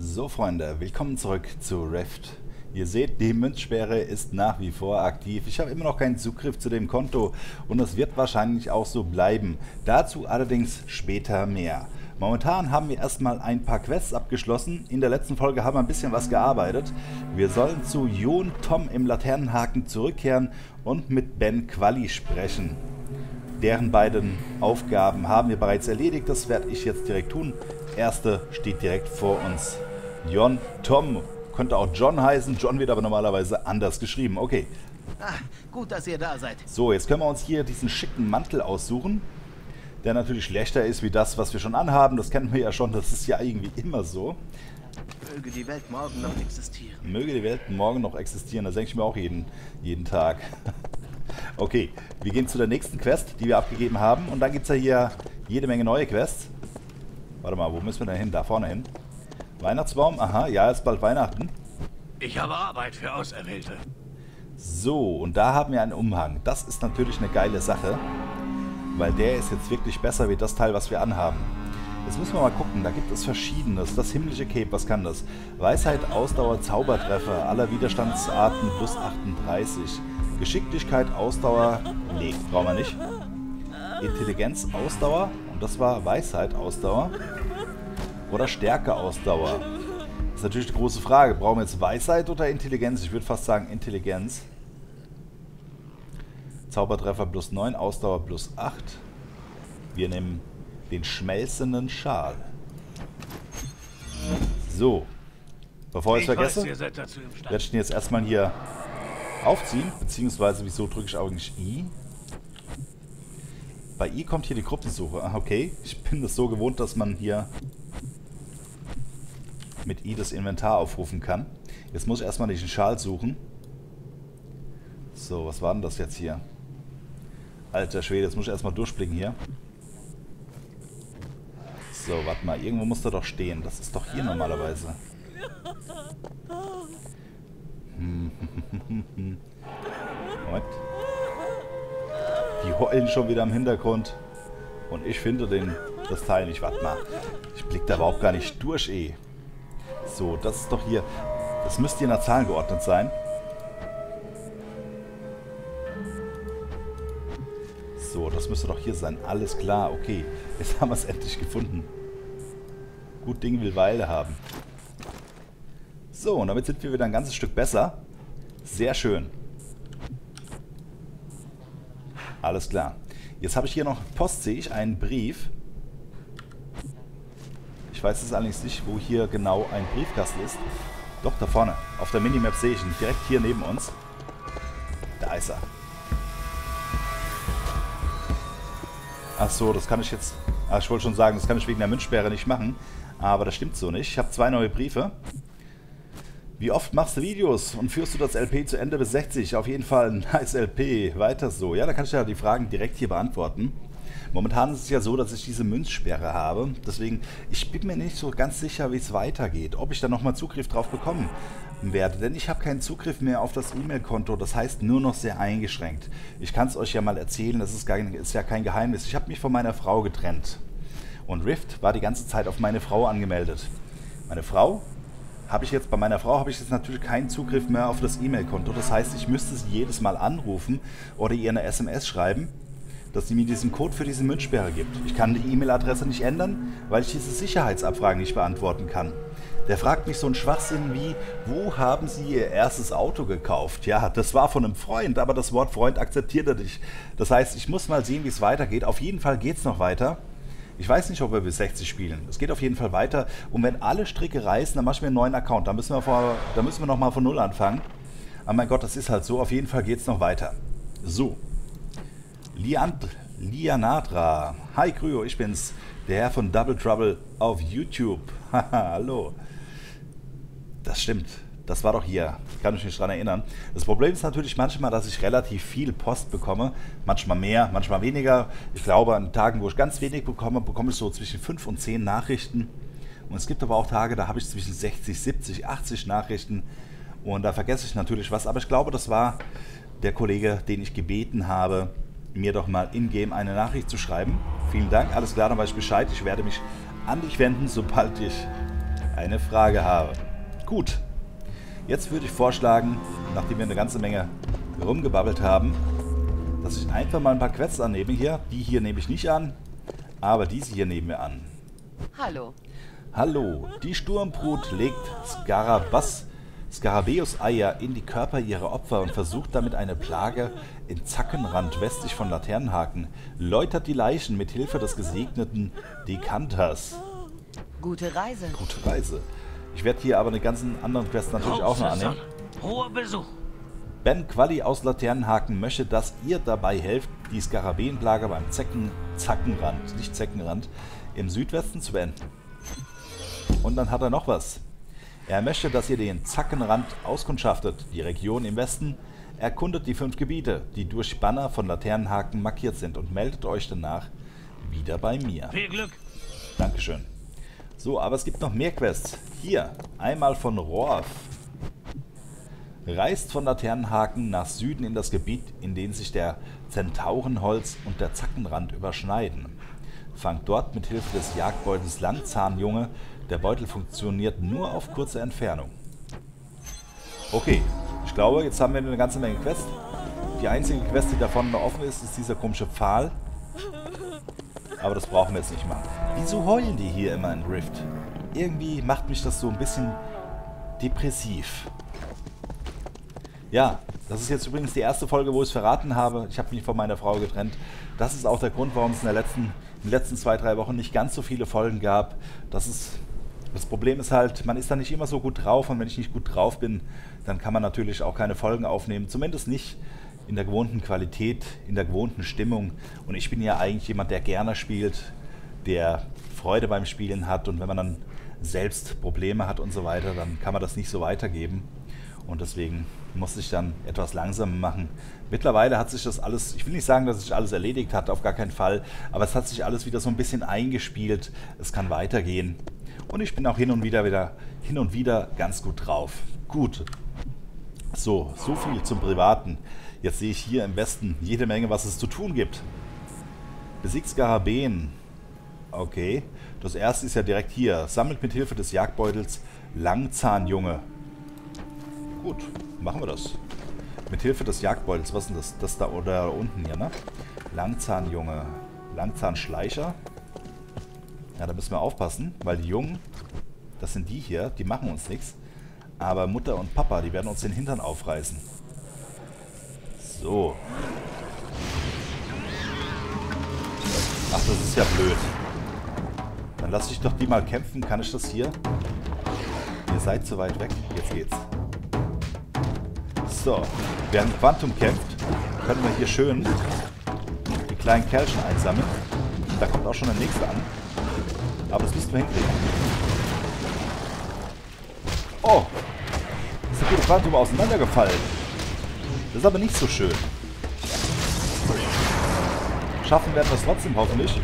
So Freunde, willkommen zurück zu Rift. Ihr seht, die Münzsperre ist nach wie vor aktiv. Ich habe immer noch keinen Zugriff zu dem Konto und es wird wahrscheinlich auch so bleiben. Dazu allerdings später mehr. Momentan haben wir erstmal ein paar Quests abgeschlossen. In der letzten Folge haben wir ein bisschen was gearbeitet. Wir sollen zu Jon Tom im Laternenhaken zurückkehren und mit Ben Quali sprechen. Deren beiden Aufgaben haben wir bereits erledigt. Das werde ich jetzt direkt tun. Erste steht direkt vor uns. Jon Tom könnte auch John heißen. John wird aber normalerweise anders geschrieben. Okay. Ah, gut, dass ihr da seid. So, jetzt können wir uns hier diesen schicken Mantel aussuchen. Der natürlich schlechter ist wie das, was wir schon anhaben. Das kennen wir ja schon. Das ist ja irgendwie immer so. Möge die Welt morgen noch existieren. Möge die Welt morgen noch existieren. Das denke ich mir auch jeden, jeden Tag. okay, wir gehen zu der nächsten Quest, die wir abgegeben haben. Und dann gibt es ja hier jede Menge neue Quests. Warte mal, wo müssen wir denn hin? Da vorne hin. Weihnachtsbaum? Aha, ja, ist bald Weihnachten. Ich habe Arbeit für Auserwählte. So, und da haben wir einen Umhang. Das ist natürlich eine geile Sache, weil der ist jetzt wirklich besser wie das Teil, was wir anhaben. Jetzt müssen wir mal gucken, da gibt es verschiedenes. Das himmlische Cape, was kann das? Weisheit, Ausdauer, Zaubertreffer, aller Widerstandsarten plus 38. Geschicklichkeit, Ausdauer, nee, brauchen wir nicht. Intelligenz, Ausdauer, und das war Weisheit, Ausdauer. Oder Stärke, Ausdauer. Das ist natürlich die große Frage. Brauchen wir jetzt Weisheit oder Intelligenz? Ich würde fast sagen Intelligenz. Zaubertreffer plus 9, Ausdauer plus 8. Wir nehmen den schmelzenden Schal. So. Bevor ich es vergesse, werde ich den jetzt erstmal hier aufziehen. Beziehungsweise, wieso drücke ich eigentlich I? Bei I kommt hier die Gruppensuche. Ah, okay. Ich bin das so gewohnt, dass man hier mit I das Inventar aufrufen kann. Jetzt muss ich erstmal diesen Schal suchen. So, was war denn das jetzt hier? Alter Schwede, jetzt muss ich erstmal durchblicken hier. So, warte mal, irgendwo muss der doch stehen. Das ist doch hier normalerweise. Moment. Die heulen schon wieder im Hintergrund. Und ich finde den, das Teil nicht. Warte mal. Ich blick da überhaupt gar nicht durch, eh. So, das ist doch hier... Das müsste hier nach Zahlen geordnet sein. So, das müsste doch hier sein. Alles klar, okay. Jetzt haben wir es endlich gefunden. Gut Ding will Weile haben. So, und damit sind wir wieder ein ganzes Stück besser. Sehr schön. Alles klar. Jetzt habe ich hier noch Post, sehe ich, einen Brief. Ich weiß jetzt allerdings nicht, wo hier genau ein Briefkasten ist. Doch, da vorne. Auf der Minimap sehe ich ihn. Direkt hier neben uns. Da ist er. Ach so, das kann ich jetzt... Ach, ich wollte schon sagen, das kann ich wegen der Münzsperre nicht machen. Aber das stimmt so nicht. Ich habe zwei neue Briefe. Wie oft machst du Videos und führst du das LP zu Ende bis 60? Auf jeden Fall ein nice LP. Weiter so. Ja, da kann ich ja die Fragen direkt hier beantworten. Momentan ist es ja so, dass ich diese Münzsperre habe. Deswegen, ich bin mir nicht so ganz sicher, wie es weitergeht. Ob ich da nochmal Zugriff drauf bekommen werde. Denn ich habe keinen Zugriff mehr auf das E-Mail-Konto. Das heißt nur noch sehr eingeschränkt. Ich kann es euch ja mal erzählen. Das ist, gar, ist ja kein Geheimnis. Ich habe mich von meiner Frau getrennt. Und Rift war die ganze Zeit auf meine Frau angemeldet. Meine Frau habe ich jetzt bei meiner Frau habe ich jetzt natürlich keinen Zugriff mehr auf das E-Mail-Konto. Das heißt, ich müsste sie jedes Mal anrufen oder ihr eine SMS schreiben dass sie mir diesen Code für diese Münzsperre gibt. Ich kann die E-Mail-Adresse nicht ändern, weil ich diese Sicherheitsabfragen nicht beantworten kann. Der fragt mich so einen Schwachsinn wie, wo haben Sie Ihr erstes Auto gekauft? Ja, das war von einem Freund, aber das Wort Freund akzeptiert er nicht. Das heißt, ich muss mal sehen, wie es weitergeht. Auf jeden Fall geht es noch weiter. Ich weiß nicht, ob wir bis 60 spielen. Es geht auf jeden Fall weiter. Und wenn alle Stricke reißen, dann mache ich mir einen neuen Account. Da müssen wir, vor, da müssen wir nochmal von Null anfangen. Aber mein Gott, das ist halt so. Auf jeden Fall geht es noch weiter. So, Liand Lianadra. Hi Kryo, ich bin's, der Herr von Double Trouble auf YouTube. Hallo. Das stimmt. Das war doch hier. Ich kann mich nicht dran erinnern. Das Problem ist natürlich manchmal, dass ich relativ viel Post bekomme. Manchmal mehr, manchmal weniger. Ich glaube, an Tagen, wo ich ganz wenig bekomme, bekomme ich so zwischen 5 und 10 Nachrichten. Und es gibt aber auch Tage, da habe ich zwischen 60, 70, 80 Nachrichten. Und da vergesse ich natürlich was. Aber ich glaube, das war der Kollege, den ich gebeten habe, mir doch mal in-game eine Nachricht zu schreiben. Vielen Dank, alles klar, dann weiß ich Bescheid. Ich werde mich an dich wenden, sobald ich keine Frage habe. Gut. Jetzt würde ich vorschlagen, nachdem wir eine ganze Menge rumgebabbelt haben, dass ich einfach mal ein paar Quests annehme hier. Die hier nehme ich nicht an, aber diese hier nehmen wir an. Hallo. Hallo, die Sturmbrut legt Skarabas, Skarabäus-Eier in die Körper ihrer Opfer und versucht damit eine Plage in Zackenrand westlich von Laternenhaken, läutert die Leichen mit Hilfe des gesegneten Dekanters. Gute Reise. Gute Reise. Ich werde hier aber eine ganzen anderen Quest natürlich auch noch annehmen. Hoher Besuch. Ben Quali aus Laternenhaken möchte, dass ihr dabei helft, die Skarabäenplage beim Zecken, Zackenrand, nicht Zeckenrand, im Südwesten zu beenden. Und dann hat er noch was. Er möchte, dass ihr den Zackenrand auskundschaftet, die Region im Westen, erkundet die fünf Gebiete, die durch Banner von Laternenhaken markiert sind und meldet euch danach wieder bei mir. Viel Glück. Dankeschön. So, aber es gibt noch mehr Quests. Hier, einmal von Rohrf. Reist von Laternenhaken nach Süden in das Gebiet, in dem sich der Zentaurenholz und der Zackenrand überschneiden. Fangt dort mit Hilfe des Jagdbeutels Langzahnjunge. Der Beutel funktioniert nur auf kurze Entfernung. Okay, ich glaube, jetzt haben wir eine ganze Menge Quests. Die einzige Quest, die davon noch offen ist, ist dieser komische Pfahl. Aber das brauchen wir jetzt nicht machen. Wieso heulen die hier immer in Rift? Irgendwie macht mich das so ein bisschen depressiv. Ja, das ist jetzt übrigens die erste Folge, wo ich es verraten habe. Ich habe mich von meiner Frau getrennt. Das ist auch der Grund, warum es in, der letzten, in den letzten zwei, drei Wochen nicht ganz so viele Folgen gab. Das, ist, das Problem ist halt, man ist da nicht immer so gut drauf und wenn ich nicht gut drauf bin, dann kann man natürlich auch keine Folgen aufnehmen. Zumindest nicht in der gewohnten Qualität, in der gewohnten Stimmung. Und ich bin ja eigentlich jemand, der gerne spielt, der Freude beim Spielen hat. Und wenn man dann selbst Probleme hat und so weiter, dann kann man das nicht so weitergeben. Und deswegen musste ich dann etwas langsamer machen. Mittlerweile hat sich das alles, ich will nicht sagen, dass sich alles erledigt hat, auf gar keinen Fall, aber es hat sich alles wieder so ein bisschen eingespielt. Es kann weitergehen. Und ich bin auch hin und wieder wieder hin und wieder ganz gut drauf. Gut. So, so viel zum Privaten. Jetzt sehe ich hier im Westen jede Menge, was es zu tun gibt. Besiegt Skarabäen. Okay. Das erste ist ja direkt hier. Sammelt mit Hilfe des Jagdbeutels Langzahnjunge. Gut, machen wir das. Mit Hilfe des Jagdbeutels. Was ist denn das? Das da oder unten hier, ne? Langzahnjunge. Langzahnschleicher. Ja, da müssen wir aufpassen, weil die Jungen, das sind die hier, die machen uns nichts. Aber Mutter und Papa, die werden uns den Hintern aufreißen. So. Ach, das ist ja blöd. Dann lasse ich doch die mal kämpfen. Kann ich das hier? Ihr seid zu weit weg. Jetzt geht's. So. Während Quantum kämpft, können wir hier schön die kleinen Kerlchen einsammeln. Da kommt auch schon der nächste an. Aber das müssen wir hinkriegen. Oh! Ist der Quantum auseinandergefallen. Das ist aber nicht so schön. Schaffen werden wir es trotzdem hoffentlich.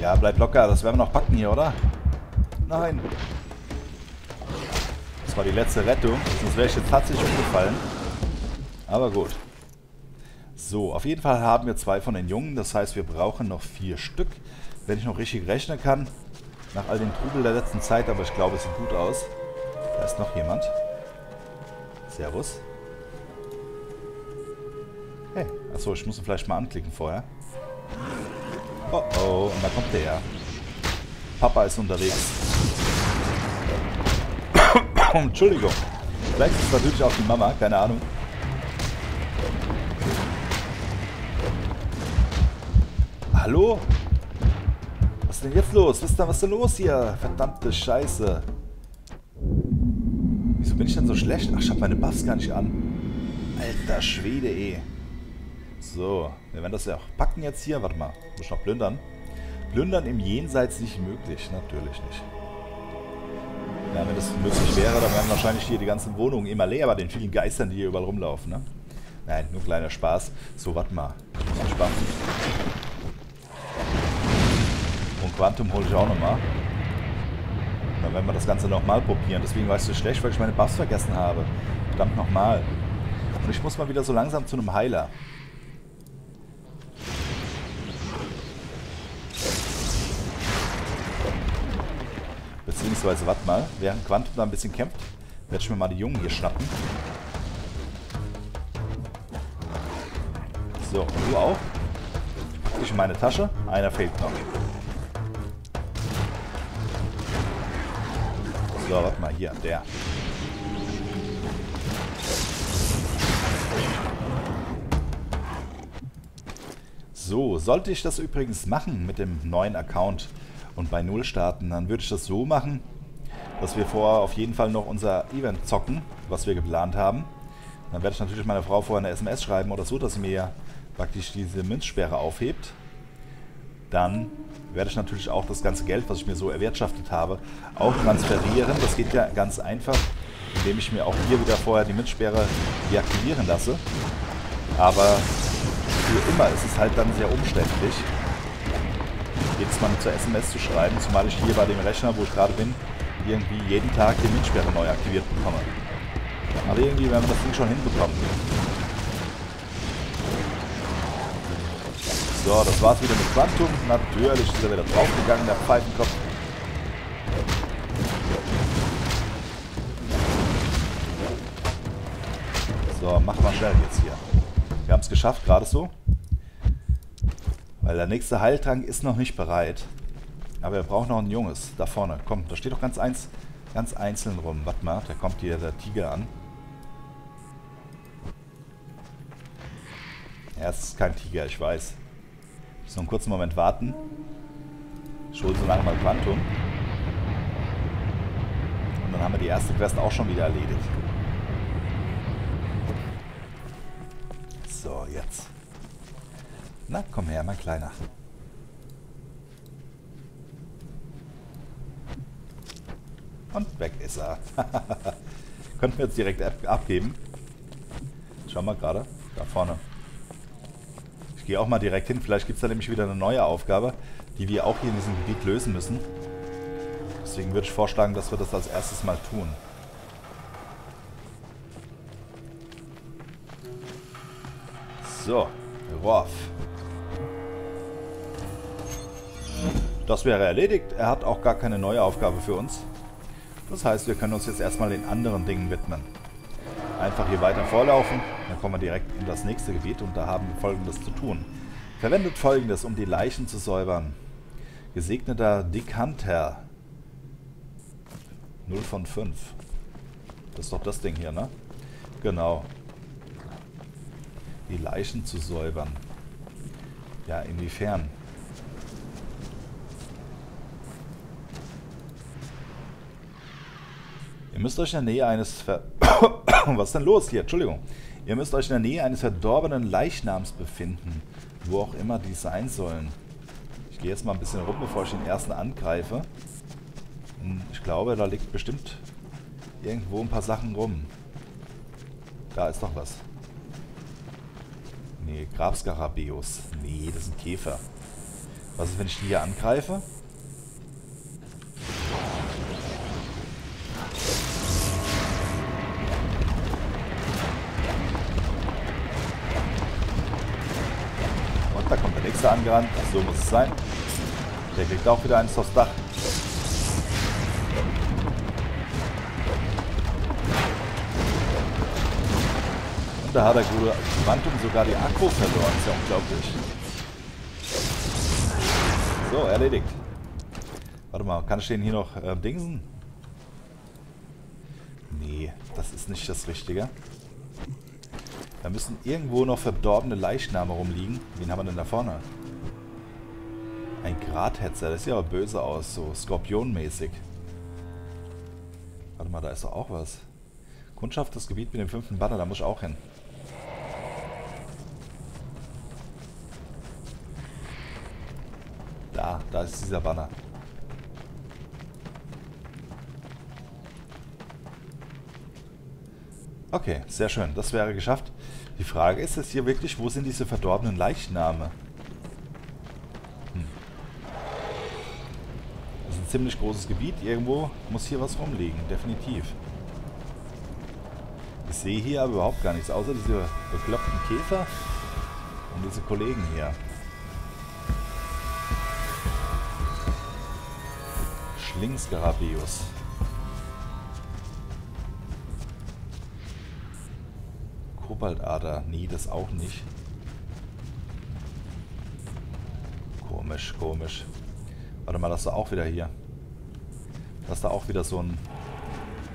Ja, bleib locker. Das werden wir noch packen hier, oder? Nein. War die letzte Rettung. Sonst wäre ich jetzt tatsächlich umgefallen. Aber gut. So, auf jeden Fall haben wir zwei von den Jungen. Das heißt, wir brauchen noch vier Stück. Wenn ich noch richtig rechnen kann. Nach all dem Trubel der letzten Zeit. Aber ich glaube, es sieht gut aus. Da ist noch jemand. Servus. Hey, achso, ich muss ihn vielleicht mal anklicken vorher. Oh oh, und da kommt der. Papa ist unterwegs. Entschuldigung. Vielleicht ist es natürlich auch die Mama, keine Ahnung. Hallo? Was ist denn jetzt los? Was ist, da, was ist denn los hier? Verdammte Scheiße. Wieso bin ich denn so schlecht? Ach, ich hab meine Buffs gar nicht an. Alter Schwede, eh. So, wir werden das ja auch packen jetzt hier. Warte mal, muss ich noch plündern? Plündern im Jenseits nicht möglich. Natürlich nicht. Ja, wenn das möglich wäre, dann wären wahrscheinlich hier die ganzen Wohnungen immer leer bei den vielen Geistern, die hier überall rumlaufen, ne? Nein, nur kleiner Spaß. So, warte mal. Spaß. Und Quantum hole ich auch nochmal. Dann werden wir das Ganze nochmal probieren. Deswegen war es so schlecht, weil ich meine Buffs vergessen habe. Verdammt nochmal. Und ich muss mal wieder so langsam zu einem Heiler. Beziehungsweise, warte mal, während Quantum da ein bisschen kämpft, werde ich mir mal die Jungen hier schnappen. So, du auch. Ich in meine Tasche. Einer fehlt noch. So, warte mal, hier, der. So, sollte ich das übrigens machen mit dem neuen Account und bei Null starten, dann würde ich das so machen, dass wir vorher auf jeden Fall noch unser Event zocken, was wir geplant haben. Dann werde ich natürlich meiner Frau vorher eine SMS schreiben oder so, dass sie mir praktisch diese Münzsperre aufhebt. Dann werde ich natürlich auch das ganze Geld, was ich mir so erwirtschaftet habe, auch transferieren. Das geht ja ganz einfach, indem ich mir auch hier wieder vorher die Münzsperre deaktivieren lasse. Aber für immer ist es halt dann sehr umständlich, Mal zur SMS zu schreiben, zumal ich hier bei dem Rechner, wo ich gerade bin, irgendwie jeden Tag die Münzsperre neu aktiviert bekomme. Aber irgendwie werden wir das Ding schon hinbekommen. So, das war's wieder mit Quantum. Natürlich ist er wieder draufgegangen, der Pfeifenkopf. So, mach mal schnell jetzt hier. Wir haben es geschafft, gerade so. Weil der nächste Heiltrank ist noch nicht bereit. Aber wir brauchen noch ein Junges. Da vorne. Komm, da steht doch ganz, eins, ganz einzeln rum. Warte mal, da kommt hier der Tiger an. Er ist kein Tiger, ich weiß. Ich muss noch einen kurzen Moment warten. Ich so lange mal Quantum. Und dann haben wir die erste Quest auch schon wieder erledigt. So, jetzt. Na, komm her, mein Kleiner. Und weg ist er. Könnten wir jetzt direkt ab abgeben. Schau mal gerade. Da vorne. Ich gehe auch mal direkt hin. Vielleicht gibt es da nämlich wieder eine neue Aufgabe, die wir auch hier in diesem Gebiet lösen müssen. Deswegen würde ich vorschlagen, dass wir das als erstes mal tun. So, Worf. Das wäre erledigt. Er hat auch gar keine neue Aufgabe für uns. Das heißt, wir können uns jetzt erstmal den anderen Dingen widmen. Einfach hier weiter vorlaufen, dann kommen wir direkt in das nächste Gebiet und da haben wir folgendes zu tun. Verwendet folgendes, um die Leichen zu säubern. Gesegneter Dekanter. 0 von 5. Das ist doch das Ding hier, ne? Genau. Die Leichen zu säubern. Ja, inwiefern? Ihr müsst euch in der Nähe eines Ver Was ist denn los hier? Entschuldigung. Ihr müsst euch in der Nähe eines verdorbenen Leichnams befinden. Wo auch immer die sein sollen. Ich gehe jetzt mal ein bisschen rum, bevor ich den ersten angreife. Hm, ich glaube, da liegt bestimmt irgendwo ein paar Sachen rum. Da ist doch was. Nee, Grabskarabäus. Nee, das sind Käfer. Was ist, wenn ich die hier angreife? Nächste angerannt. So muss es sein. Der kriegt auch wieder eins aufs Dach. Und da hat der gute Quantum sogar die Akku verloren. Ist ja unglaublich. So, erledigt. Warte mal, kann ich den hier noch äh, dingsen? Nee, das ist nicht das Richtige. Da müssen irgendwo noch verdorbene Leichname rumliegen. Wen haben wir denn da vorne? Ein Grathetzer. Das sieht aber böse aus. So skorpionmäßig. Warte mal, da ist doch auch was. Kundschaft das Gebiet mit dem fünften Banner. Da muss ich auch hin. Da, da ist dieser Banner. Okay, sehr schön. Das wäre geschafft. Die Frage ist jetzt hier wirklich, wo sind diese verdorbenen Leichname? Hm. Das ist ein ziemlich großes Gebiet. Irgendwo muss hier was rumliegen, definitiv. Ich sehe hier aber überhaupt gar nichts, außer diese bekloppten Käfer und diese Kollegen hier. Schlingsgarabeus. Kobaltader. Nee, das auch nicht. Komisch, komisch. Warte mal, das ist da auch wieder hier. Das ist da auch wieder so ein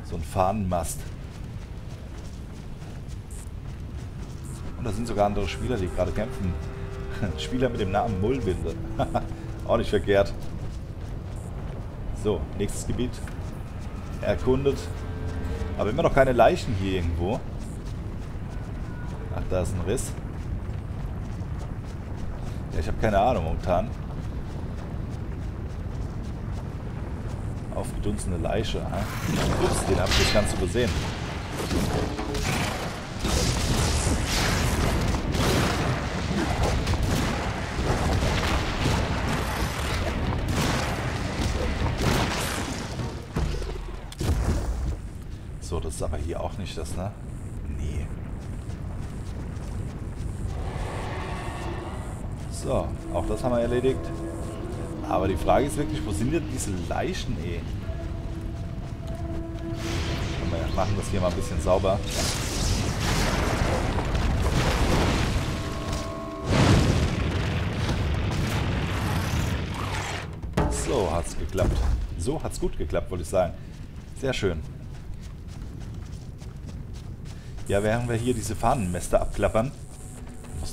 so ein Fahnenmast. Und da sind sogar andere Spieler, die gerade kämpfen. Spieler mit dem Namen Mullwinde. auch nicht verkehrt. So, nächstes Gebiet. Erkundet. Aber immer noch keine Leichen hier irgendwo. Da ist ein Riss. Ja, ich habe keine Ahnung momentan. Aufgedunsene Leiche. Hä? Ups, den habe ich jetzt ganz übersehen. So, das ist aber hier auch nicht das, ne? Nee. So, auch das haben wir erledigt. Aber die Frage ist wirklich, wo sind denn diese Leichen, eh? Wir machen das hier mal ein bisschen sauber. So hat's geklappt. So hat's gut geklappt, wollte ich sagen. Sehr schön. Ja, während wir hier diese Fahnenmäste abklappern,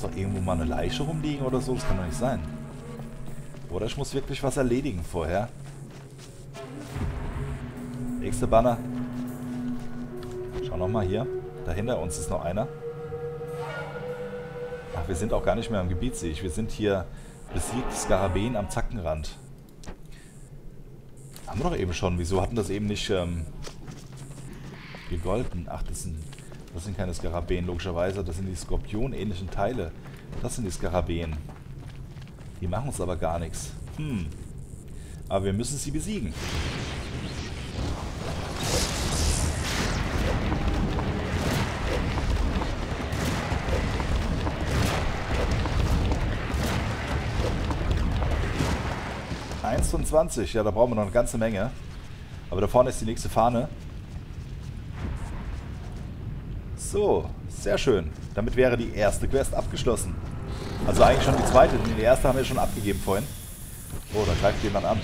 doch irgendwo mal eine Leiche rumliegen oder so. Das kann doch nicht sein. Oder ich muss wirklich was erledigen vorher. Nächste Banner. Schau nochmal hier. Da hinter uns ist noch einer. Ach, wir sind auch gar nicht mehr am Gebiet, sehe ich. Wir sind hier besiegt Skarabäen am Zackenrand. Haben wir doch eben schon. Wieso hatten das eben nicht ähm, gegolten? Ach, das sind, das sind keine Skarabäen, logischerweise. Das sind die Skorpion-ähnlichen Teile. Das sind die Skarabäen. Die machen uns aber gar nichts. Hm. Aber wir müssen sie besiegen. Eins von 20. Ja, da brauchen wir noch eine ganze Menge. Aber da vorne ist die nächste Fahne. So, sehr schön. Damit wäre die erste Quest abgeschlossen. Also eigentlich schon die zweite, denn die erste haben wir schon abgegeben vorhin. Oh, da greift jemand an.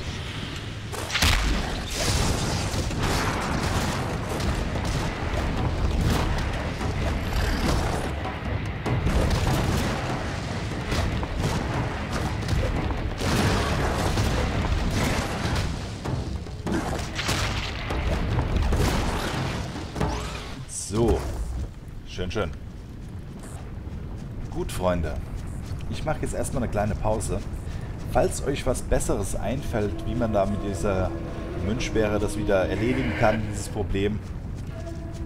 Schön, schön. Gut, Freunde. Ich mache jetzt erstmal eine kleine Pause. Falls euch was Besseres einfällt, wie man da mit dieser Münzsperre das wieder erledigen kann, dieses Problem,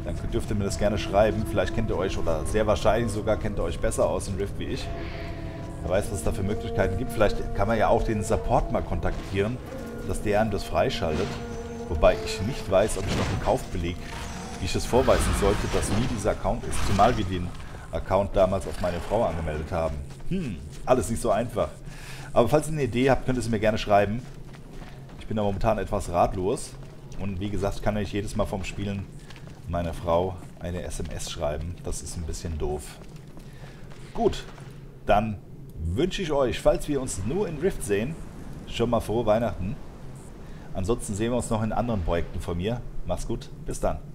dann dürft ihr mir das gerne schreiben. Vielleicht kennt ihr euch, oder sehr wahrscheinlich sogar kennt ihr euch besser aus in Rift wie ich. Wer weiß, was es da für Möglichkeiten gibt. Vielleicht kann man ja auch den Support mal kontaktieren, dass der einem das freischaltet. Wobei ich nicht weiß, ob ich noch einen Kaufbeleg, ich es vorweisen sollte, dass nie dieser Account ist. Zumal wir den Account damals auf meine Frau angemeldet haben. Hm, alles nicht so einfach. Aber falls ihr eine Idee habt, könnt ihr es mir gerne schreiben. Ich bin da momentan etwas ratlos. Und wie gesagt, kann ich jedes Mal vom Spielen meiner Frau eine SMS schreiben. Das ist ein bisschen doof. Gut, dann wünsche ich euch, falls wir uns nur in Rift sehen, schon mal frohe Weihnachten. Ansonsten sehen wir uns noch in anderen Projekten von mir. Macht's gut, bis dann.